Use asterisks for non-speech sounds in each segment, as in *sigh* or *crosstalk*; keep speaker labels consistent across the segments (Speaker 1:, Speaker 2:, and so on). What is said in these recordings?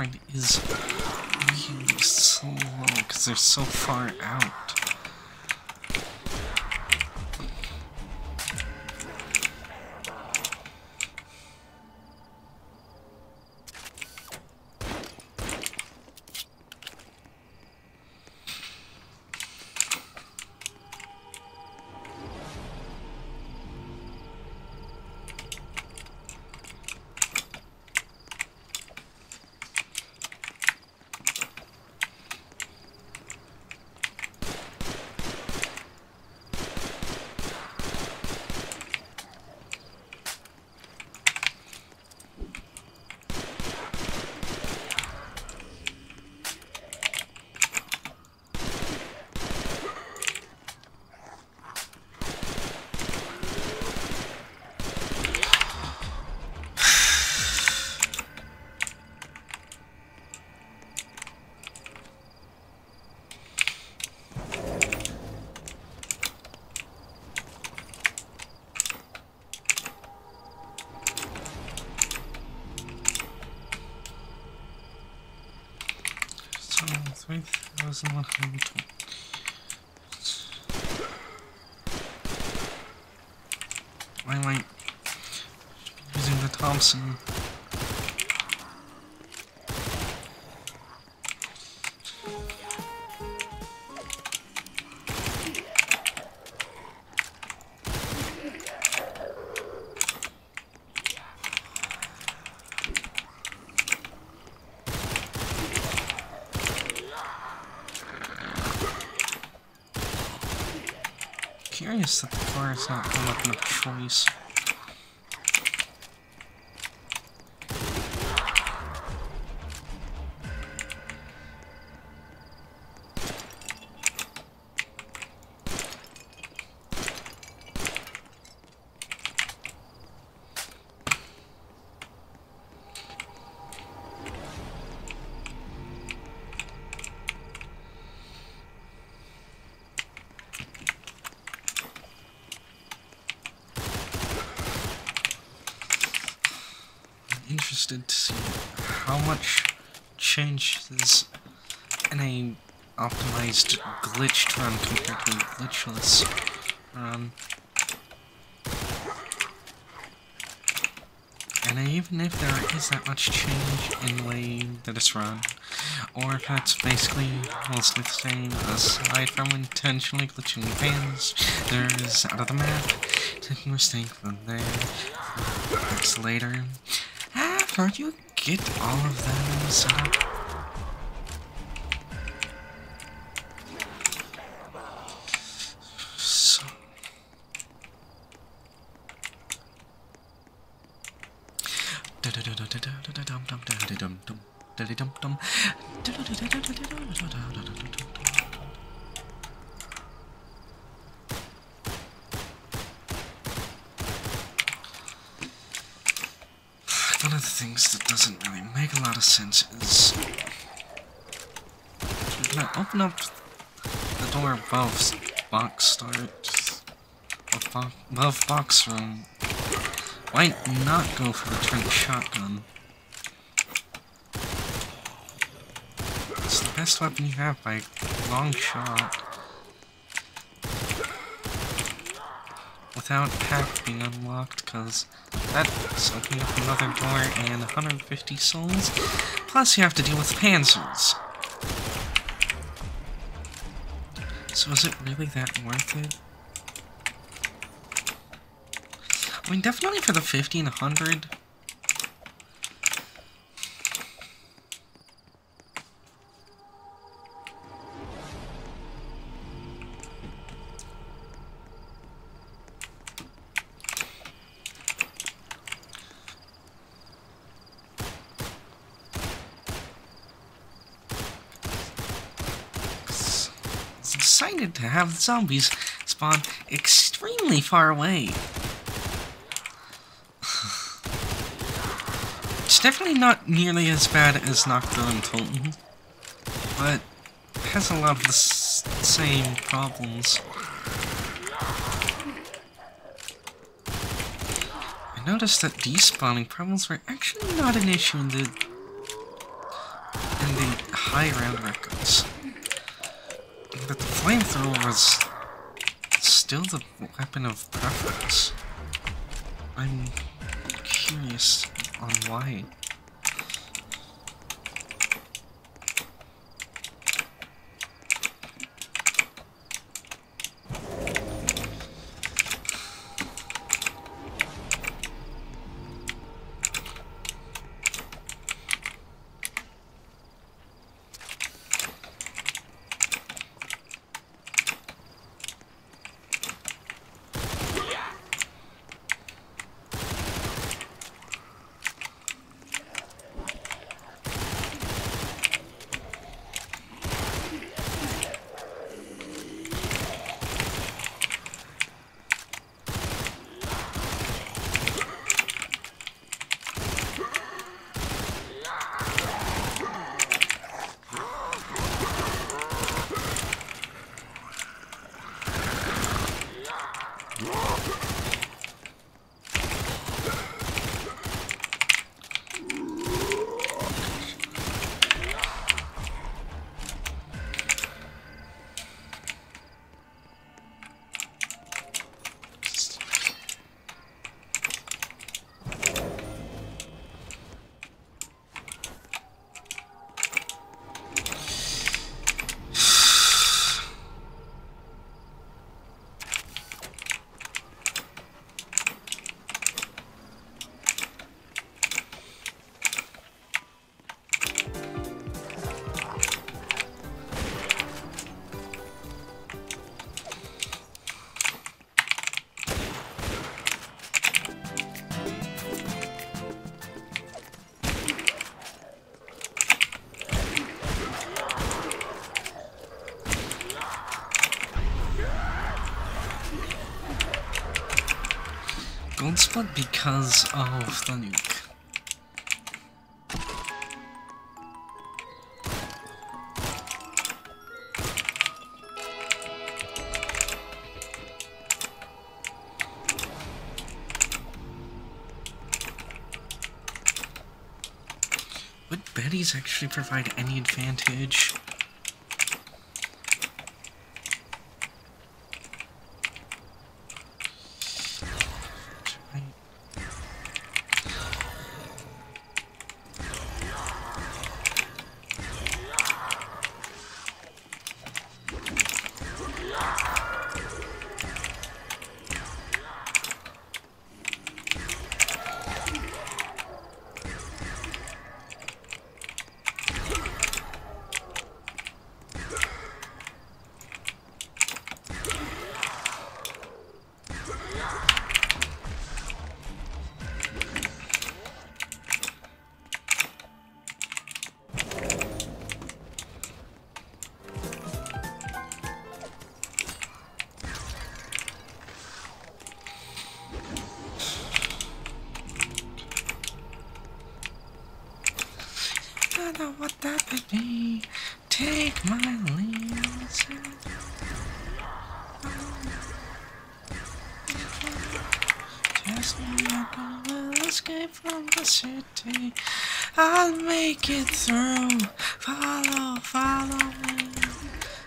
Speaker 1: rate is really slow because they're so far out. So, 3,120. Why am I using the Thompson? That the car is not a weapon of choice. Interested to see how much change changes in a optimized glitched run compared to a glitchless run. And even if there is that much change in the way that it's run, or if it's basically mostly the same, aside from intentionally glitching the fans, there is out of the map, taking a mistake from there, Weeks later, after you get all of them set up. So. One of the things that doesn't really make a lot of sense is I open up the door above box start above box room. Why not go for the trench shotgun? It's the best weapon you have by long shot. Without pack being unlocked, because that's opening up another door and 150 souls. Plus you have to deal with panzers. So is it really that worth it? I mean, definitely for the 50 have the zombies spawn extremely far away. It's definitely not nearly as bad as Nocturne and but has a lot of the same problems. I noticed that despawning problems were actually not an issue in the in the high round records. But the flamethrower was still the weapon of preference. I'm curious on why. Because of the nuke. Would Betty's actually provide any advantage? Know what that would be. Take my lead. Yes, I will escape from the city. I'll make it through. Follow, follow me.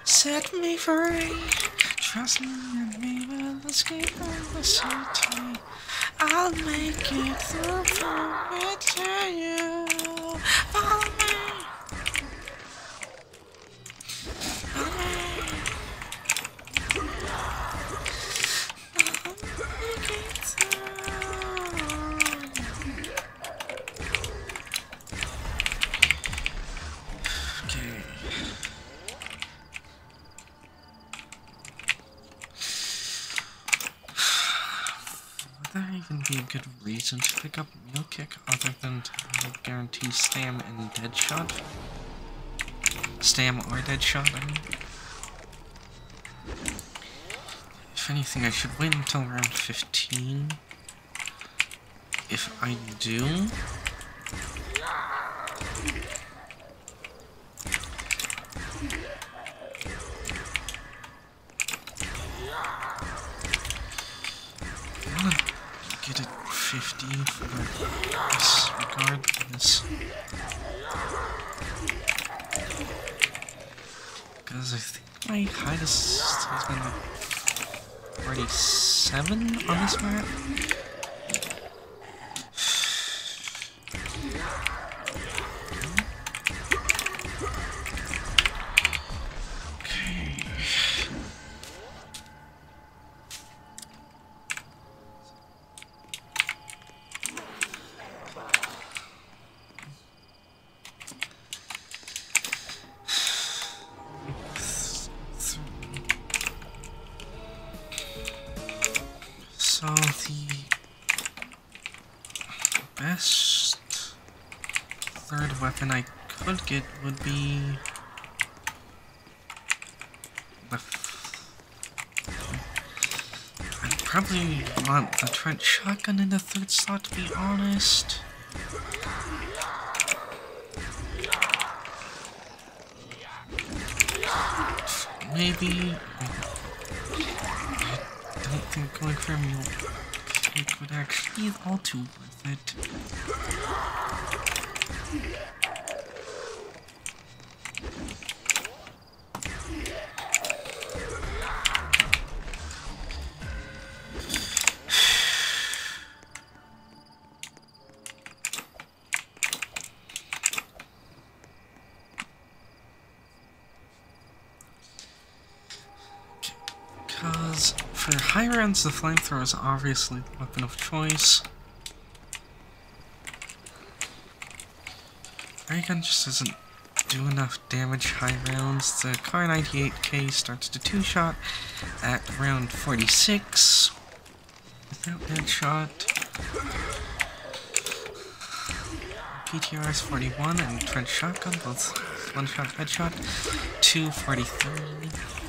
Speaker 1: Set me free. Trust me and we will escape from the city. I'll make it through from it to you. Follow to pick up Mule Kick other than guarantee Stam and Deadshot? Stam or Deadshot, I mean. If anything, I should wait until round 15. If I do... I wanna get it 50 Because I think my highest has been like 47 on this map. The trench shotgun in the third slot to be honest. Maybe I don't think going for a mule would actually be all too worth it. The flamethrower is obviously the weapon of choice. Ray gun just doesn't do enough damage high rounds. The Kar98K starts to two shot at round 46 without that shot. PTRS-41 and trench shotgun, both one shot headshot, 243.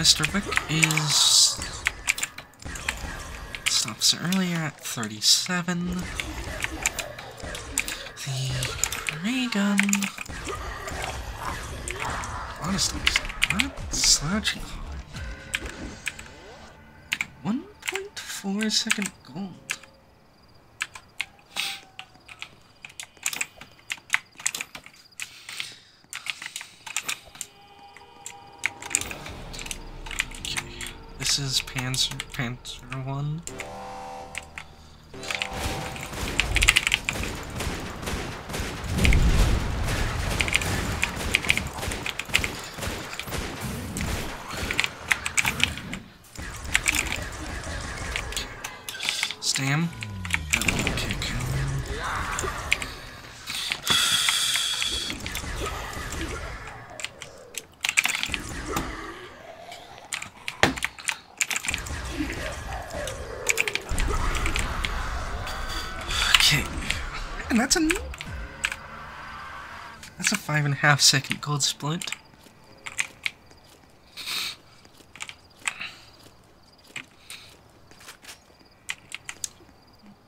Speaker 1: Mr. Wick is stops earlier at 37. The ray gun honestly not slouching hard. 1.4 second gold. Panzer Panzer One. Half second gold split.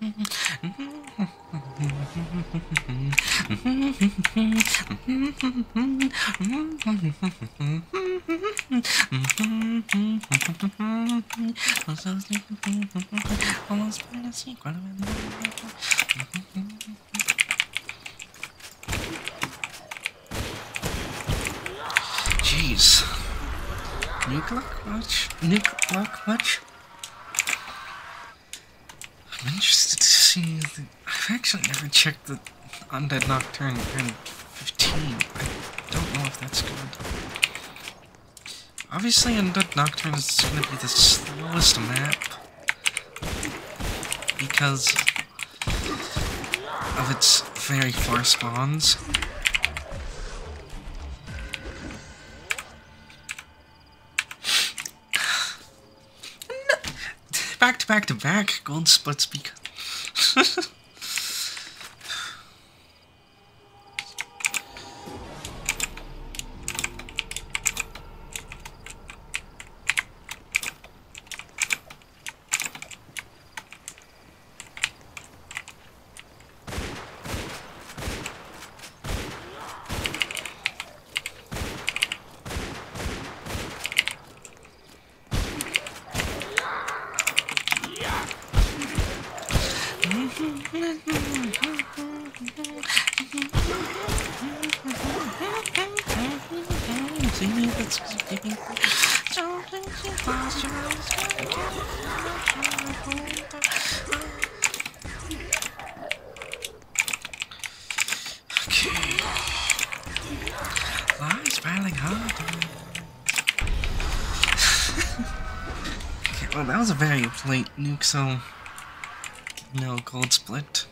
Speaker 1: *laughs* Almost find a secret. Jeez. Nuke luck much? Nuke luck much? I'm interested to see. The, I've actually never checked the Undead Nocturne in 15. I don't know if that's good. Obviously, Undead Nocturne is going to be the slowest map because of its very far spawns. *sighs* back to back to back gold splits because *laughs* *laughs* well that was a very late nuke, so no gold split.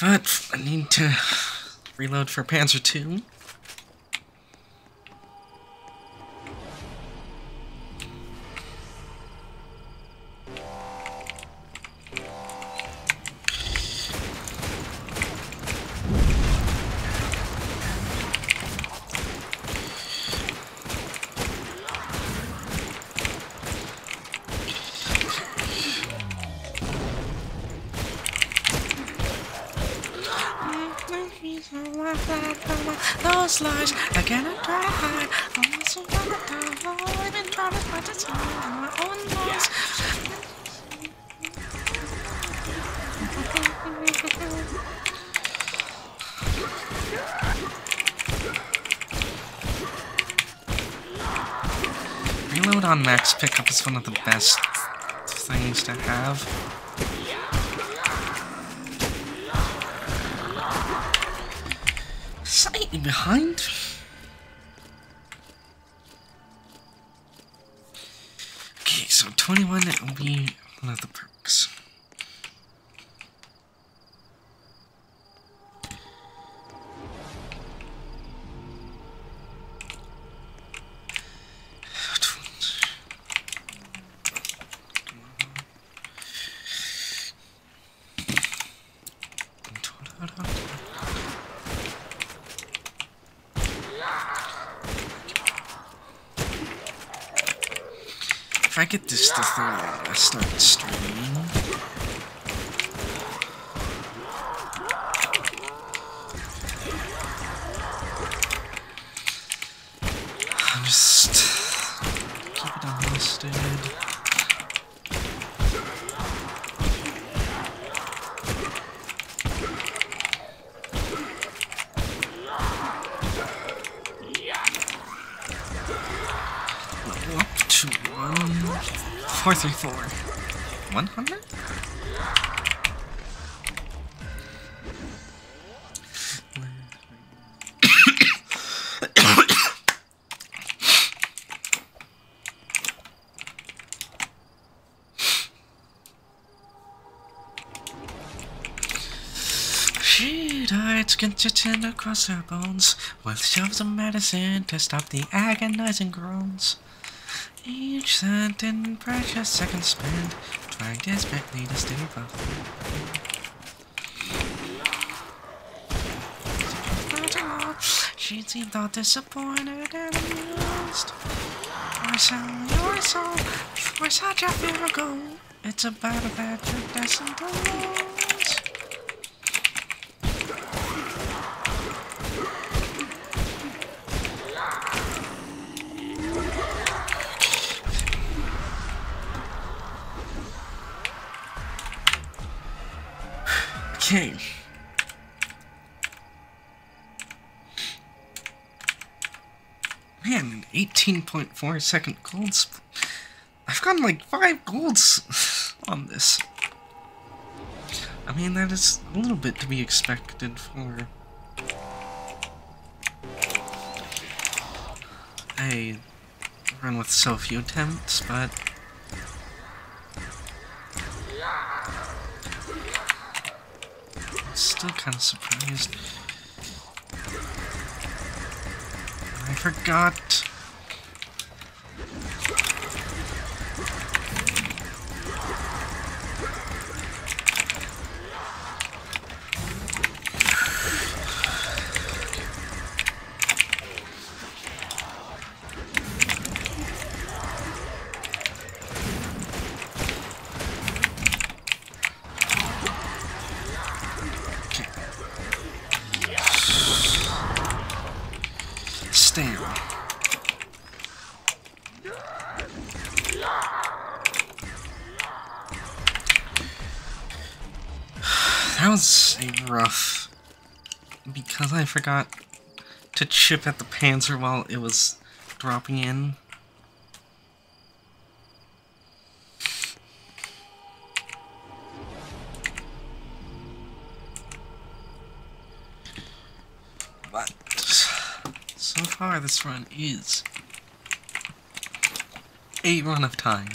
Speaker 1: But I need to reload for Panzer 2. One of the best things to have. Slightly behind. Okay, so 21 will be one of the perks. Skin to tin across her bones, with shelves of medicine to stop the agonizing groans. Each cent in precious seconds spent, trying desperately to stay above. She seemed all disappointed and amused. I saw your soul for such a ago. It's a battle that you're destined to lose. 13.4 second golds. I've gotten like 5 golds *laughs* on this. I mean, that is a little bit to be expected for a run with so few attempts, but... Still kind of surprised. I forgot *sighs* That was rough. Because I forgot to chip at the panzer while it was dropping in. Far this run is a run of time.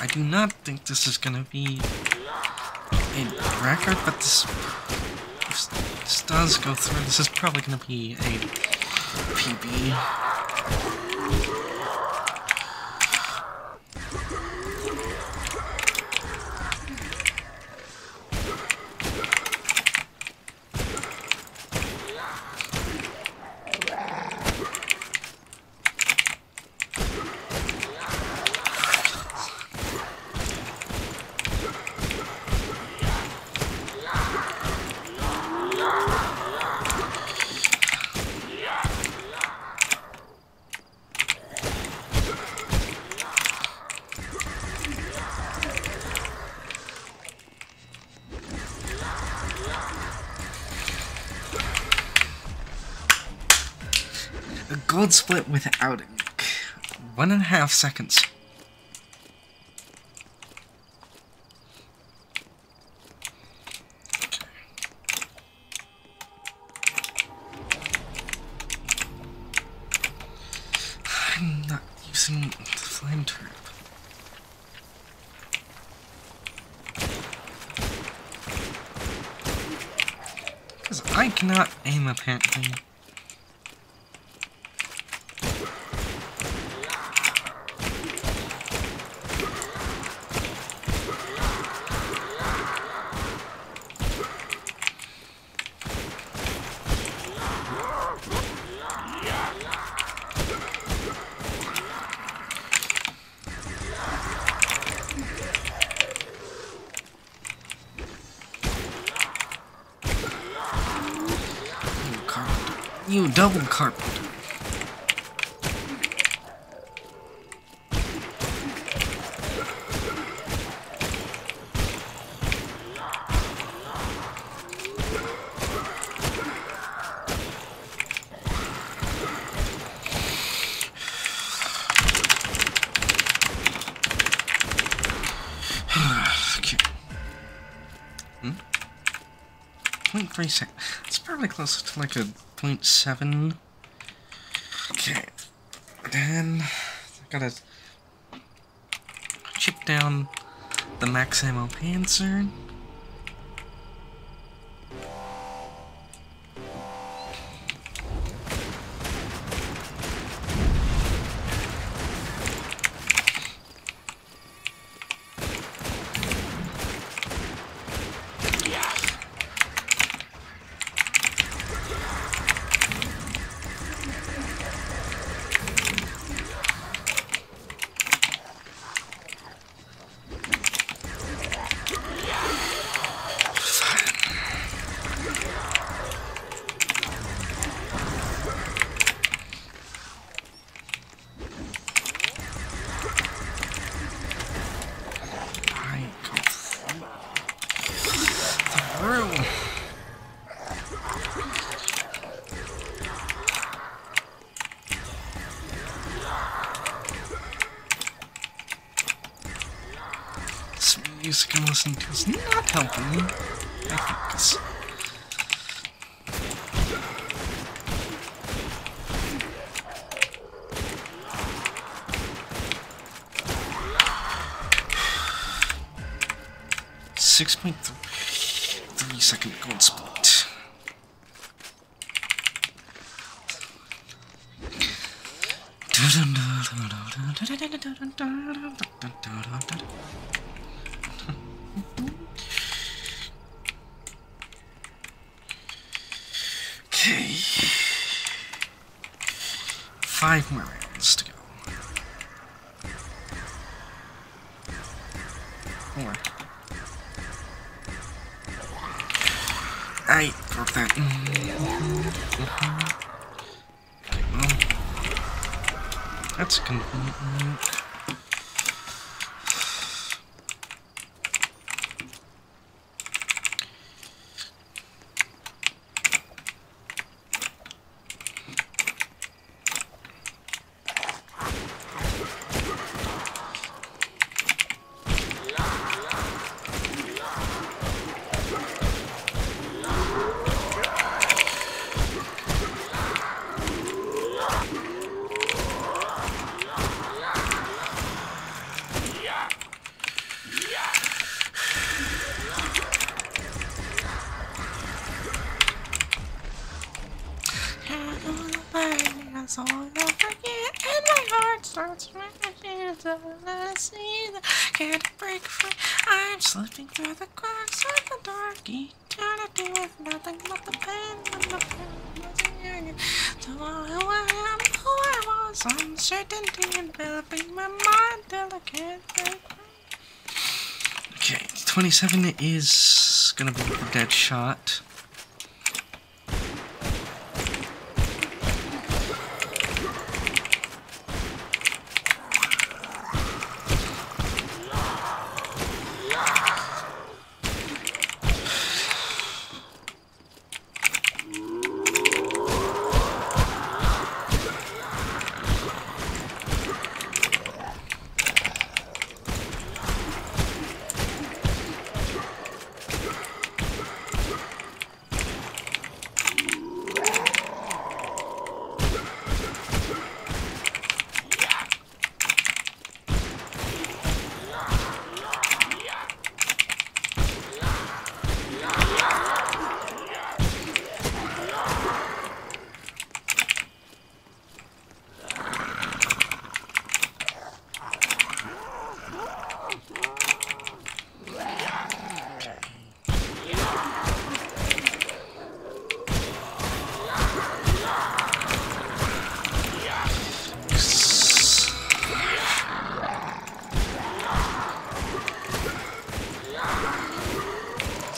Speaker 1: I do not think this is gonna be a record, but this, this, this does go through. This is probably gonna be a PB. Split without ink. One and a half seconds. I'm not using the flame turret. Because I cannot aim apparently. You carpenter. You double carpenter. okay. Hmm? 0.3 sec. It's probably to like a 0.7. Okay. Then I gotta chip down the max ammo panzer. I'm listening to is not helping. I focus. Six point three second gold split. Four. I broke that. That's convenient. It's all over again, and my heart starts racing until I see the can't break free. I'm slipping through the cracks of the dark eternity with nothing but the pain and the pain was yearning. To who I am, who I was, uncertainty enveloping my mind till I can't break free. Okay, 27 is gonna be the dead shot.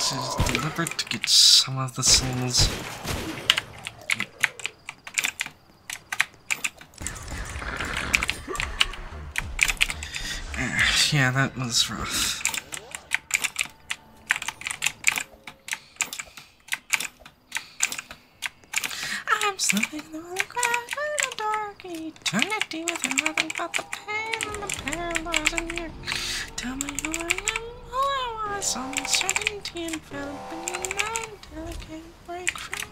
Speaker 1: This is deliberate to get some of the souls. Eh, Yeah, that was rough. I'm the the dark eternity with nothing but the pain and the paralyzing. Tell me who I am, I was, uncertainty enveloping my mind till I can't break free.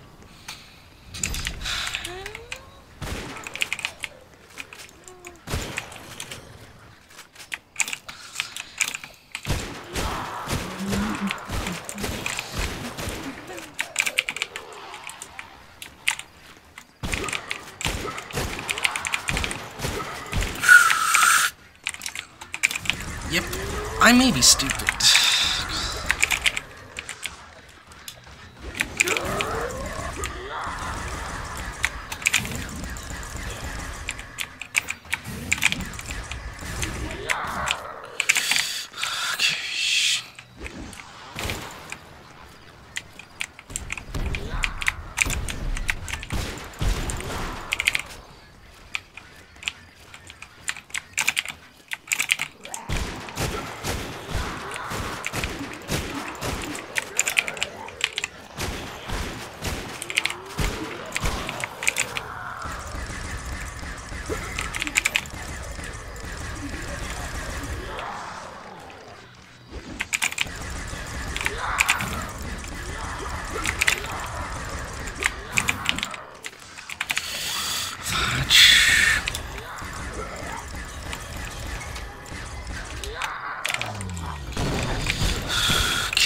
Speaker 1: Yep, I may be stupid.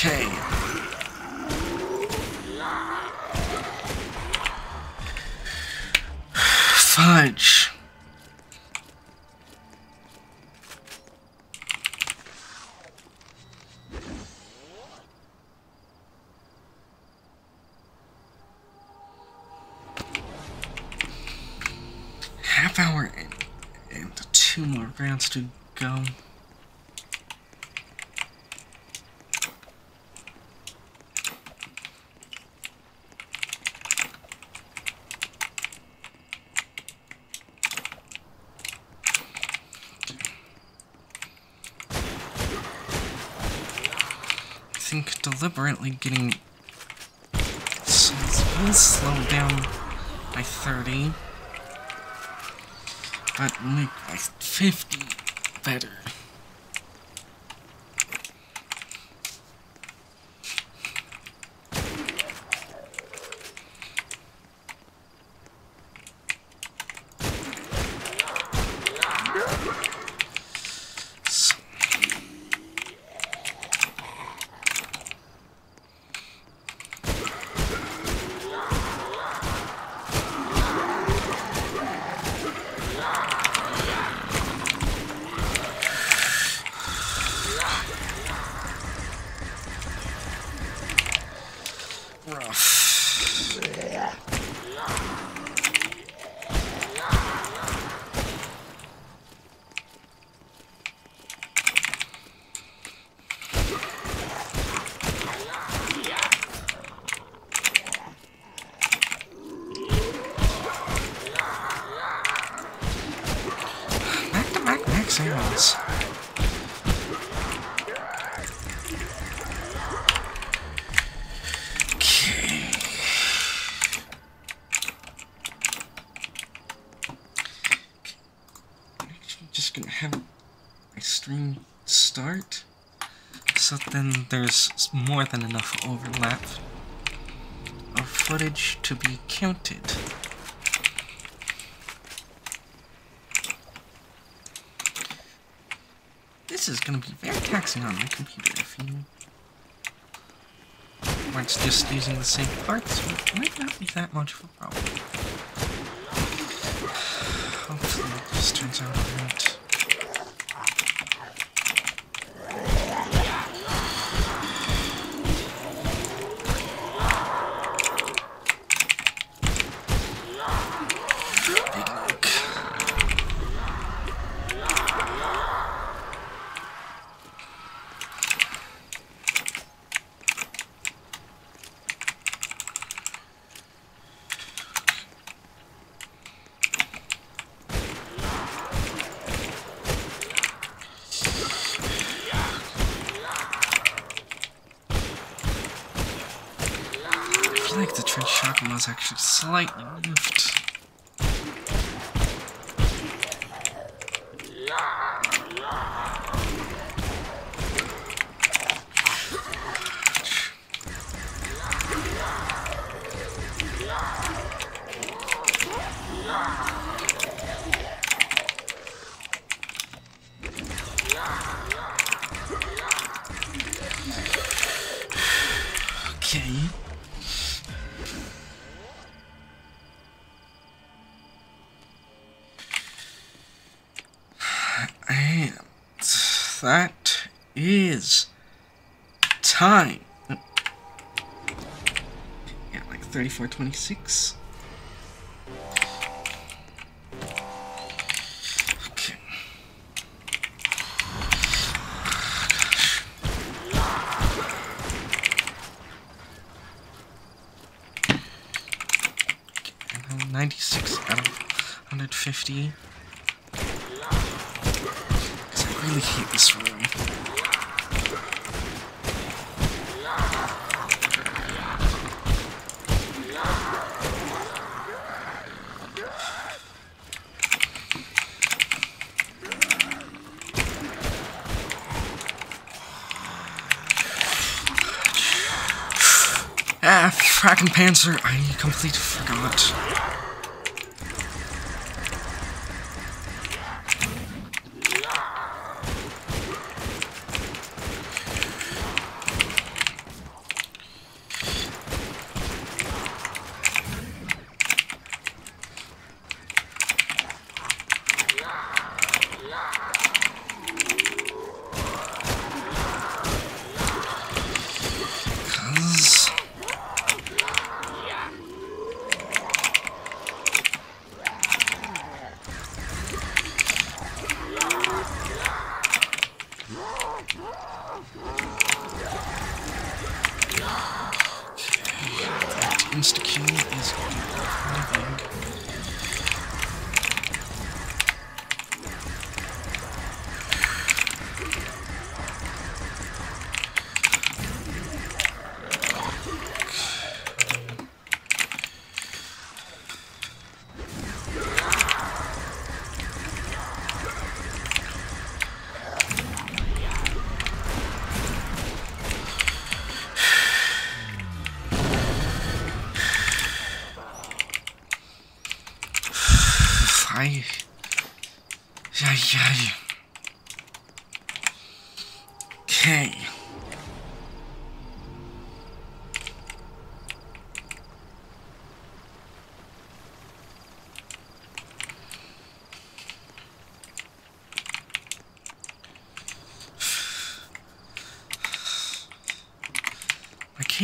Speaker 1: Okay. Fudge. Half hour and, and two more rounds to go. I think deliberately getting s- will slow down by 30, but make by 50 better. So, rough. Back to back max ammos. Okay. Actually, just gonna have my stream start. So then there's more than enough overlap of footage to be counted. This is gonna be very taxing on my computer if you weren't just using the same parts. It might not be that much of a problem. *sighs* Hopefully this turns out alright. Big Luke. I feel like the trench shotgun was actually slightly that is time. Yeah, like 3426. Okay. I'm 96 out of 150. Because I really hate this room. Ah, fracking Panzer, I completely forgot.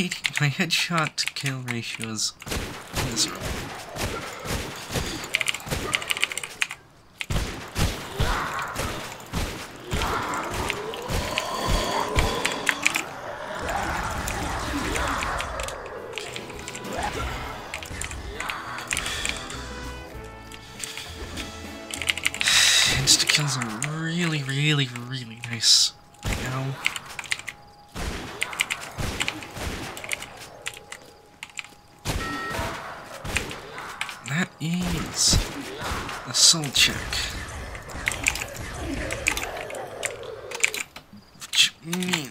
Speaker 1: My, my headshot kill ratio is miserable. *sighs* Insta kills are really, really, really nice. That is a soul check. Which means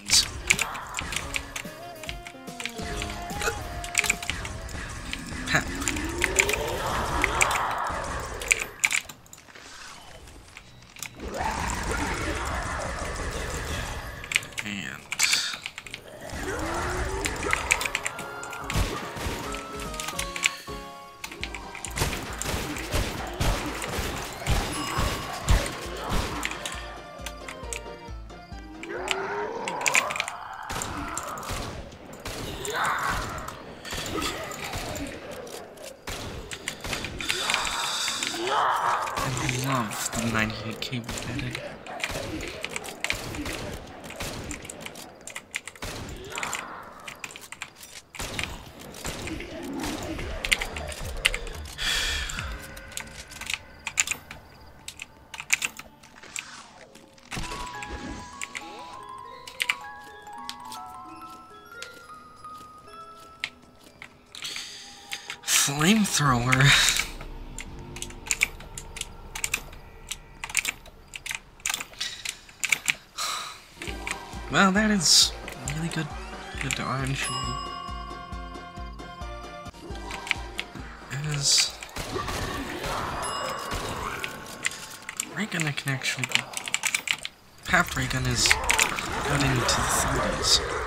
Speaker 1: Flamethrower. Well, that is really good, good RNG. As ray gun I can actually. Half ray gun is good into the 30s.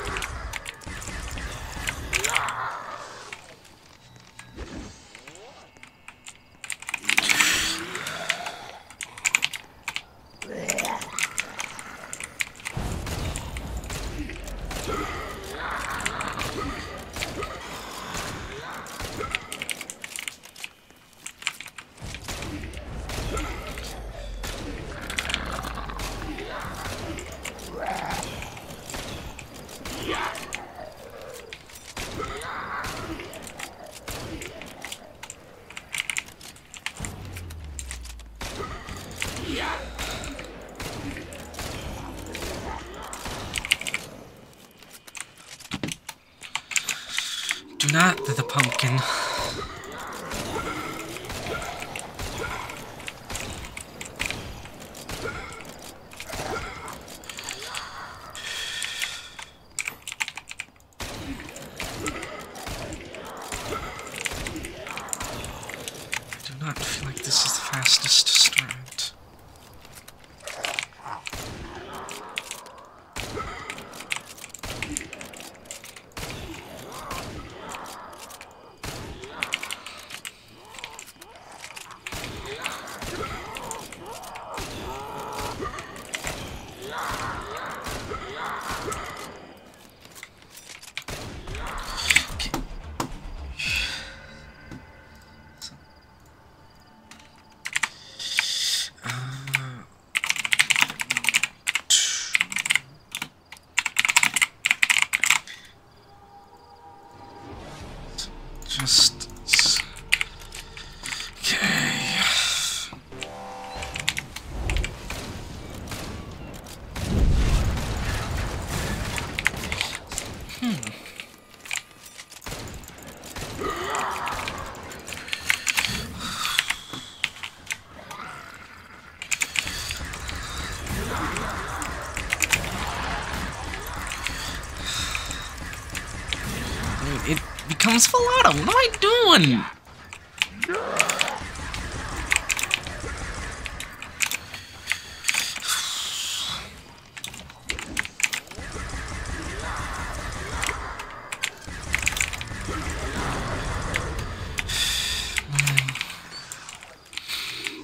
Speaker 1: Am I doing?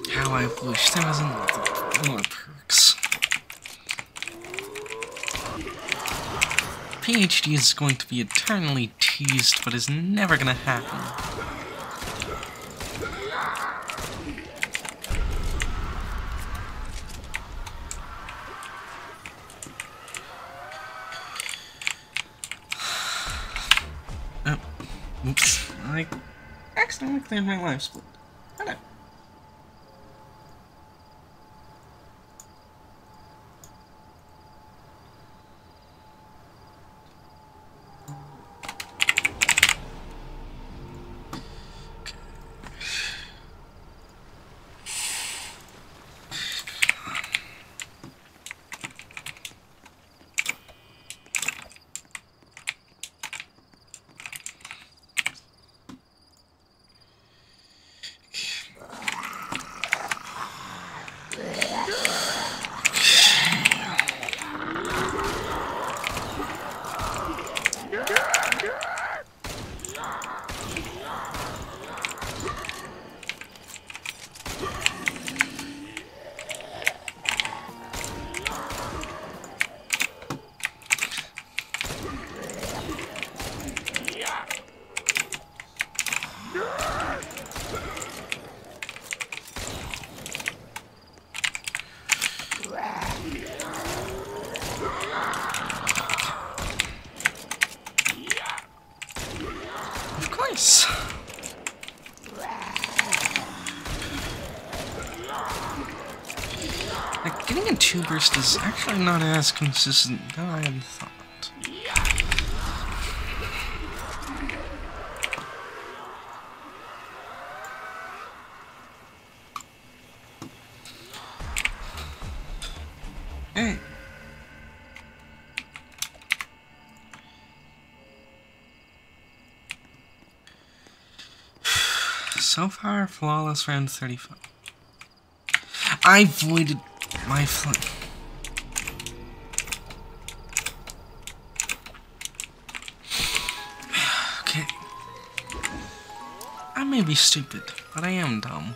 Speaker 1: How I wish there was another more perks. Is going to be eternally teased, but is never gonna happen. *sighs* Oh, oops. I accidentally cleared my life split. Hello. Of course. Like, getting a two burst is actually not as consistent than I had thought. Hey. *sighs* So far, flawless round 35. I voided my fl- May be stupid, but I am dumb.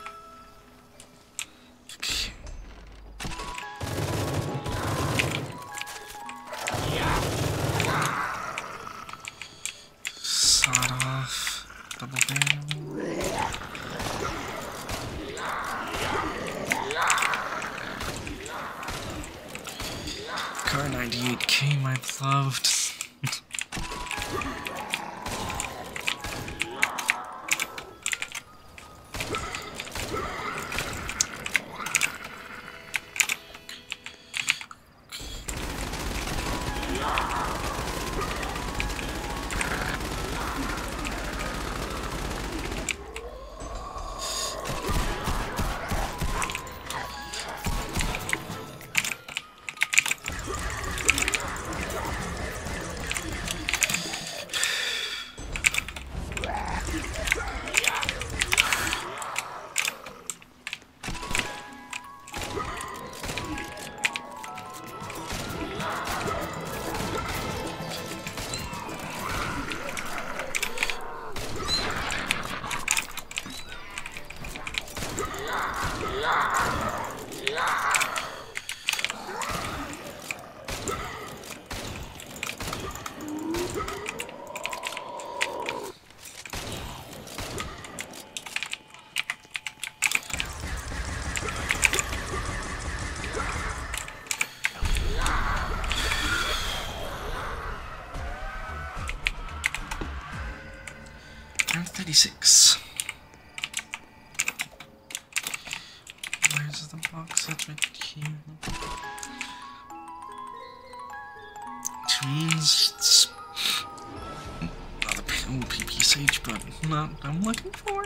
Speaker 1: Looking for.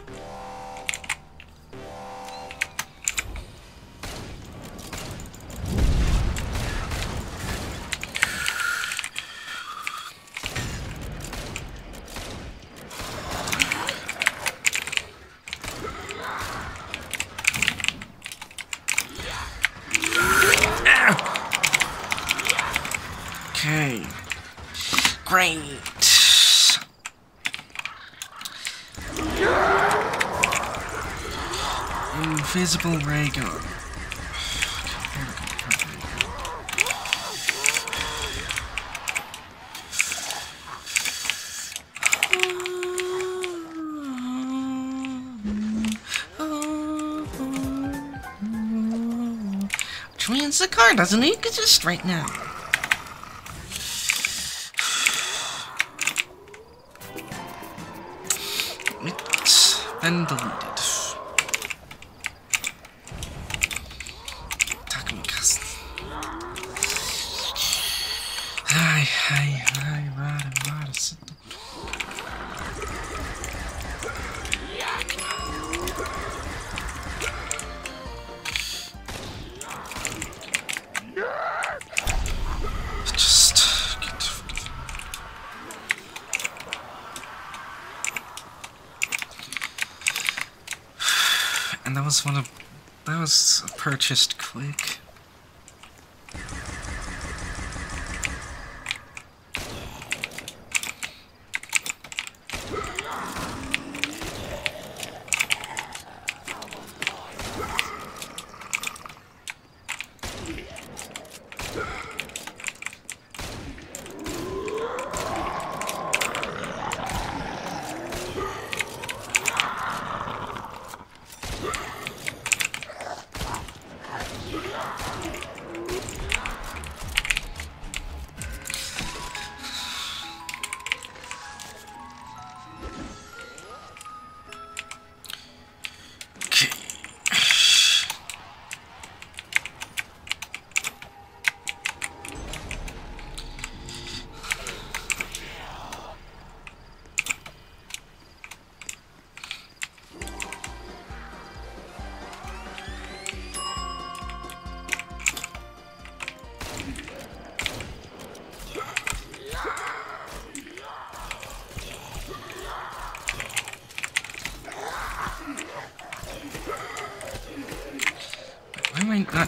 Speaker 1: Okay. Great. Invisible ray gun. The car doesn't exist right now. It's been deleted. Purchased quick.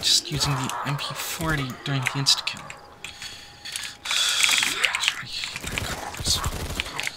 Speaker 1: Just using the MP40 during the insta kill? I hate that card.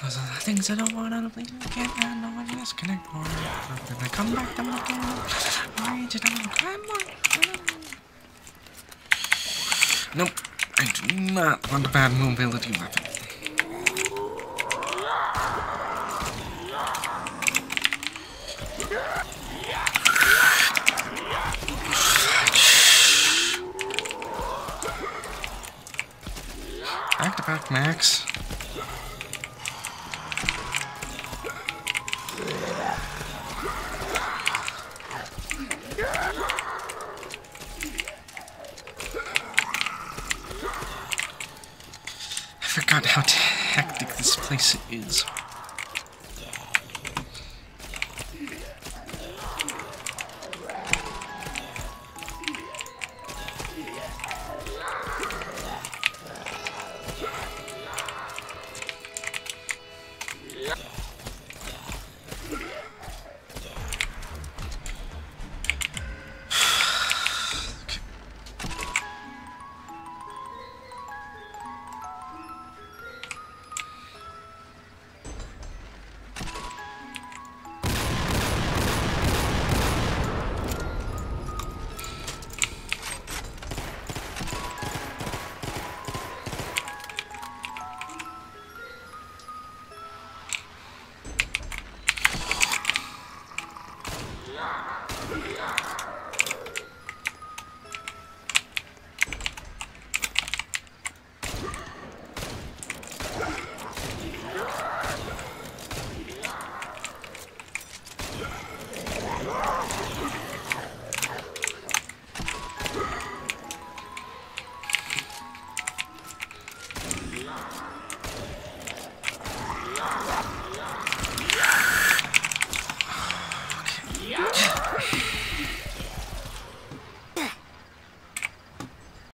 Speaker 1: Those are the things I don't want to believe I can't and no one disconnect more. When I come back, I'm again. Reach it, I'm climb more. Nope, I do not want a bad mobility weapon. Back to back, Max. I forgot how hectic this place is.